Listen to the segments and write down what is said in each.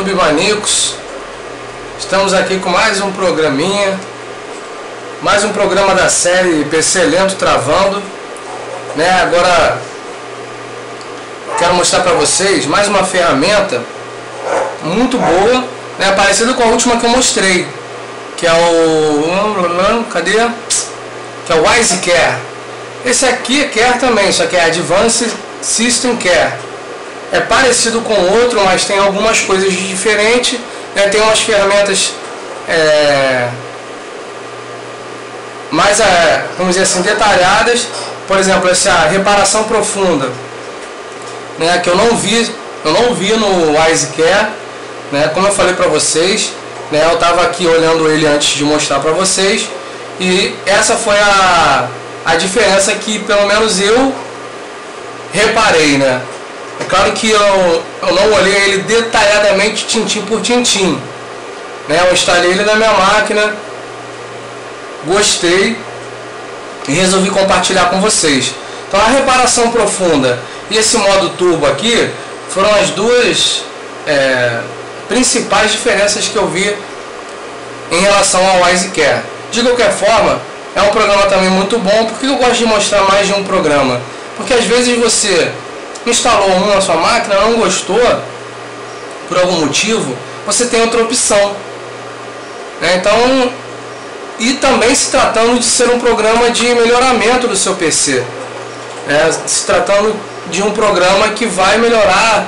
Tubimanicos. Estamos aqui com mais um programinha, mais um programa da série PC Lento Travando. Né? Agora quero mostrar para vocês mais uma ferramenta muito boa, né? parecida com a última que eu mostrei, que é o cadê? Que é o Wise Care. Esse aqui é Care também, só que é Advanced System Care é parecido com o outro, mas tem algumas coisas diferentes. Né? Tem umas ferramentas é, mais, é, vamos dizer assim, detalhadas. Por exemplo, essa reparação profunda, né? que eu não vi, eu não vi no WiseCare, né? como eu falei para vocês. Né? Eu estava aqui olhando ele antes de mostrar para vocês. E essa foi a, a diferença que pelo menos eu reparei, né? Claro que eu, eu não olhei ele detalhadamente, tintim por tintim. Né? Eu instalei ele na minha máquina, gostei e resolvi compartilhar com vocês. Então a reparação profunda e esse modo turbo aqui foram as duas é, principais diferenças que eu vi em relação ao WiseCare. De qualquer forma, é um programa também muito bom. Por que eu gosto de mostrar mais de um programa? Porque às vezes você instalou um na sua máquina, não gostou, por algum motivo, você tem outra opção. Né? Então, e também se tratando de ser um programa de melhoramento do seu PC. Né? Se tratando de um programa que vai melhorar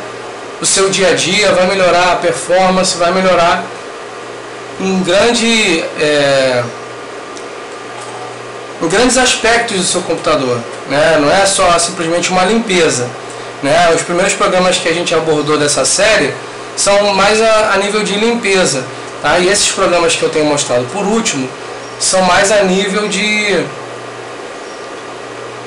o seu dia a dia, vai melhorar a performance, vai melhorar em grande. É, em grandes aspectos do seu computador. Né? Não é só simplesmente uma limpeza. Né? Os primeiros programas que a gente abordou dessa série são mais a, a nível de limpeza. Tá? E esses programas que eu tenho mostrado por último são mais a nível de,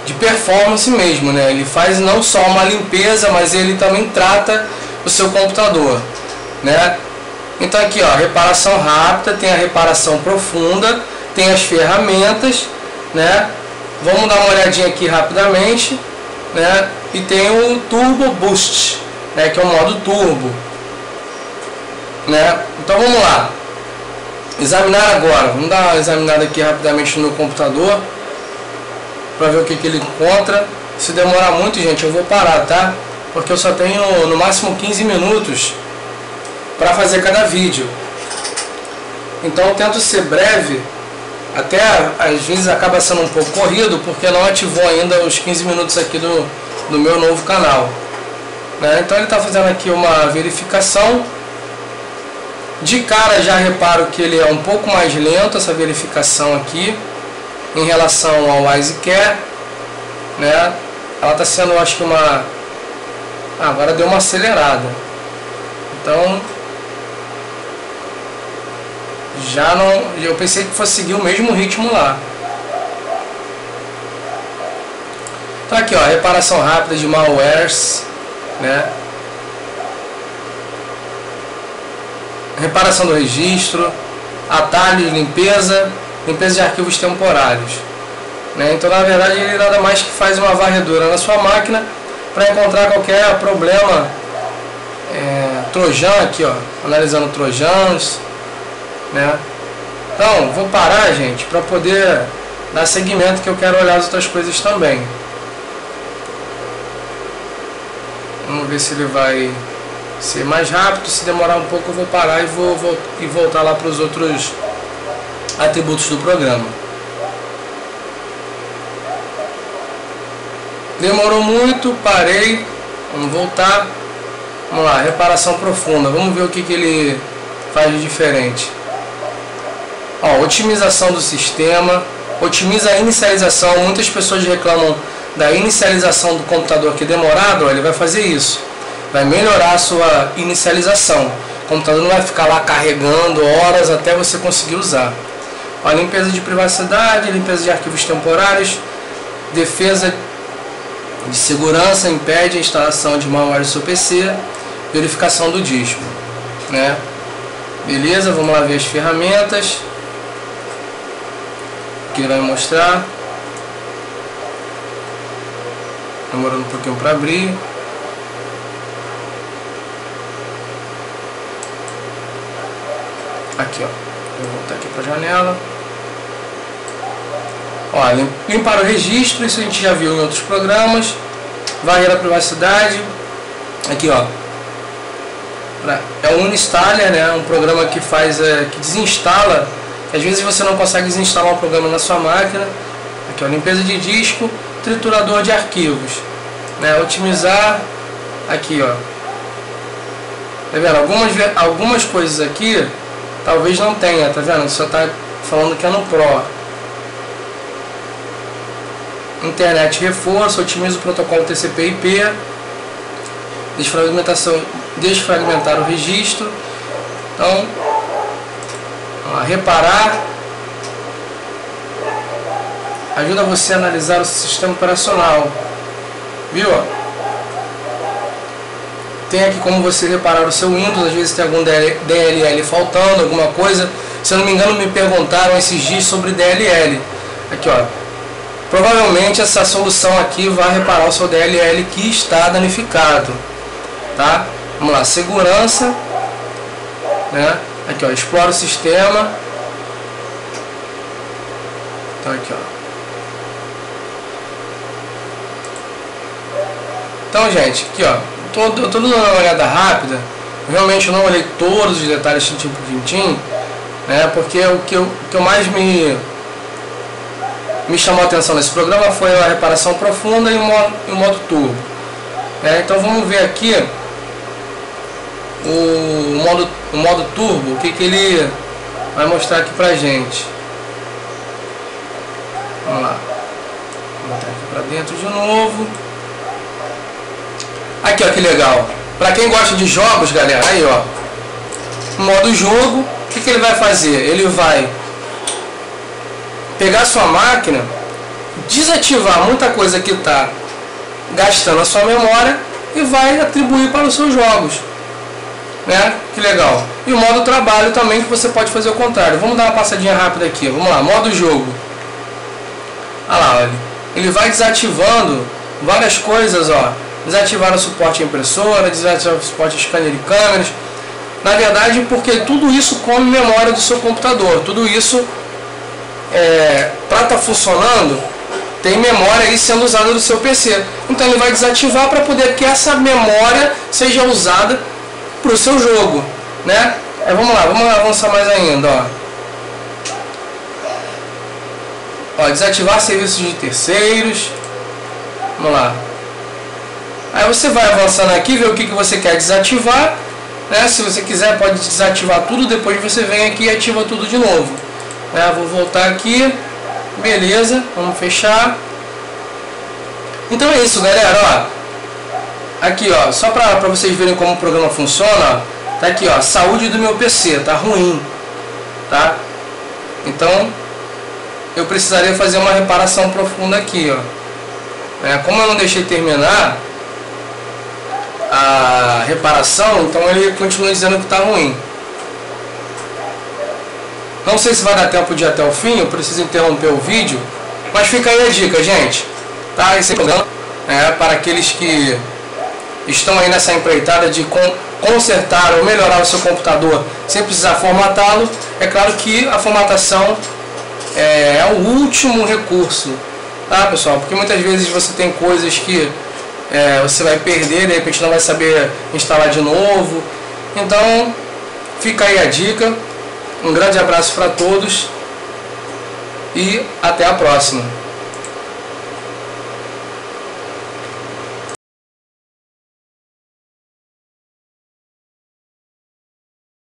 de performance mesmo. Né? Ele faz não só uma limpeza, mas ele também trata o seu computador. Né? Então aqui ó, reparação rápida, tem a reparação profunda, tem as ferramentas, né? Vamos dar uma olhadinha aqui rapidamente, né? e tem o Turbo Boost, né, que é o modo turbo. Né? Então vamos lá. Examinar agora. Vamos dar uma examinada aqui rapidamente no computador para ver o que, que ele encontra. Se demorar muito, gente, eu vou parar, tá? Porque eu só tenho no máximo 15 minutos para fazer cada vídeo. Então eu tento ser breve, até às vezes acaba sendo um pouco corrido, porque não ativou ainda os 15 minutos aqui do, no meu novo canal. Né? Então ele está fazendo aqui uma verificação. De cara já reparo que ele é um pouco mais lento essa verificação aqui em relação ao WiseCare. Né? Ela está sendo acho que uma. Ah, agora deu uma acelerada. Então já não. Eu pensei que fosse seguir o mesmo ritmo lá. Então aqui ó, reparação rápida de malwares, né? Reparação do registro, atalho de limpeza, limpeza de arquivos temporários. Né? Então na verdade ele nada mais que faz uma varredura na sua máquina para encontrar qualquer problema é, trojan aqui ó, analisando trojans, né? Então vou parar gente para poder dar seguimento que eu quero olhar as outras coisas também. Vamos ver se ele vai ser mais rápido. Se demorar um pouco eu vou parar e vou, vou e voltar lá para os outros atributos do programa. Demorou muito, parei. Vamos voltar. Vamos lá, reparação profunda. Vamos ver o que, que ele faz de diferente. Ó, otimização do sistema, otimiza a inicialização. Muitas pessoas reclamam da inicialização do computador que é demorado, ele vai fazer isso. Vai melhorar a sua inicialização. O computador não vai ficar lá carregando horas até você conseguir usar. A limpeza de privacidade, limpeza de arquivos temporários, defesa de segurança, impede a instalação de malware no seu PC, verificação do disco. Né? Beleza, vamos lá ver as ferramentas que vai mostrar. demorando um pouquinho para abrir. Aqui, ó. Vou voltar aqui para a janela. Ó, limpar o registro, isso a gente já viu em outros programas. Varrer a privacidade. Aqui, ó. É o Uninstaller, né? Um programa que faz, é, que desinstala. Às vezes você não consegue desinstalar um programa na sua máquina. Aqui, ó, limpeza de disco, triturador de arquivos. Né? Otimizar. Aqui, ó. Tá vendo? Algumas, algumas coisas aqui talvez não tenha, tá vendo? Só tá falando que é no Pro. Internet reforço, otimiza o protocolo TCP/IP, desfragmentação, desfragmentar o registro. Então, reparar ajuda você a analisar o sistema operacional, viu? Tem aqui como você reparar o seu Windows, às vezes tem algum DLL faltando, alguma coisa. Se eu não me engano, me perguntaram esses dias sobre DLL. Aqui, ó. Provavelmente essa solução aqui vai reparar o seu DLL que está danificado, tá? Vamos lá, segurança, né? Aqui, ó, explora o sistema. Então aqui, ó. Então, gente, aqui, ó, tô, tô dando uma olhada rápida. Realmente eu não olhei todos os detalhes tintim por tintim, né? Porque o que eu, o que eu mais me me chamou a atenção nesse programa foi a reparação profunda e o modo, e o modo turbo. É, então vamos ver aqui o modo, o modo turbo, o que, que ele vai mostrar aqui pra gente. Vamos lá. Vou botar aqui pra dentro de novo. Aqui ó, que legal. Pra quem gosta de jogos, galera, aí ó. Modo jogo, o que, que ele vai fazer? Ele vai pegar sua máquina, desativar muita coisa que está gastando a sua memória e vai atribuir para os seus jogos. Né? Que legal. E o modo trabalho também que você pode fazer o contrário. Vamos dar uma passadinha rápida aqui. Vamos lá, modo jogo. Olha lá, olha. Ele vai desativando várias coisas, ó. Desativar o suporte à impressora, desativar o suporte scanner de câmeras. Na verdade, porque tudo isso come memória do seu computador. Tudo isso é, para estar tá funcionando, tem memória aí sendo usada no seu PC. Então ele vai desativar para poder que essa memória seja usada para o seu jogo. Né? É, vamos lá, vamos avançar mais ainda. Ó. Ó, desativar serviços de terceiros. Vamos lá. Aí você vai avançando aqui, ver o que, que você quer desativar. Né? Se você quiser, pode desativar tudo. Depois você vem aqui e ativa tudo de novo. Né? Vou voltar aqui. Beleza, vamos fechar. Então é isso, galera. Ó, aqui, ó, só para vocês verem como o programa funciona, tá aqui, ó, saúde do meu PC, tá ruim, tá? Então, eu precisaria fazer uma reparação profunda aqui, ó. É, como eu não deixei terminar a reparação, então ele continua dizendo que tá ruim. Não sei se vai dar tempo de ir até o fim, eu preciso interromper o vídeo, mas fica aí a dica, gente. Tá? Esse programa é para aqueles que estão aí nessa empreitada de consertar ou melhorar o seu computador sem precisar formatá-lo. É claro que a formatação é, é, o último recurso, tá pessoal? Porque muitas vezes você tem coisas que é, você vai perder, de repente não vai saber instalar de novo. Então, fica aí a dica. Um grande abraço para todos e até a próxima.